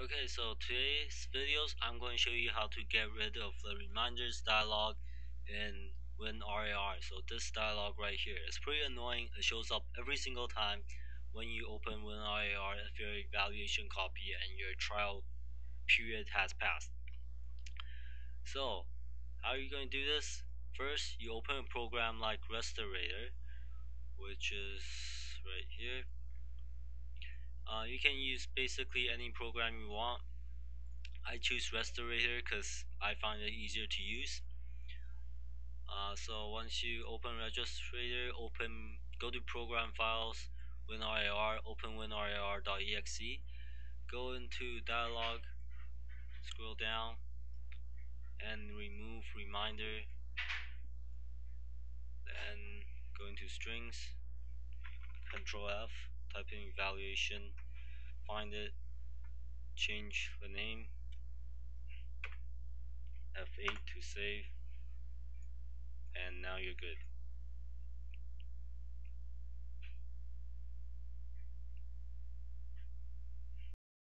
Okay, so today's videos I'm going to show you how to get rid of the reminders dialog in WinRAR. So this dialog right here is pretty annoying. It shows up every single time when you open WinRAR if your evaluation copy and your trial period has passed. So how are you going to do this? First, you open a program like Restorator, which is right here uh, you can use basically any program you want. I choose Restorator because I find it easier to use. Uh, so once you open Restorator, open go to Program Files, WinRAR, open WinRAR.exe, go into Dialog, scroll down, and remove Reminder. Then go into Strings, Control F, type in evaluation find it, change the name, F8 to save, and now you're good.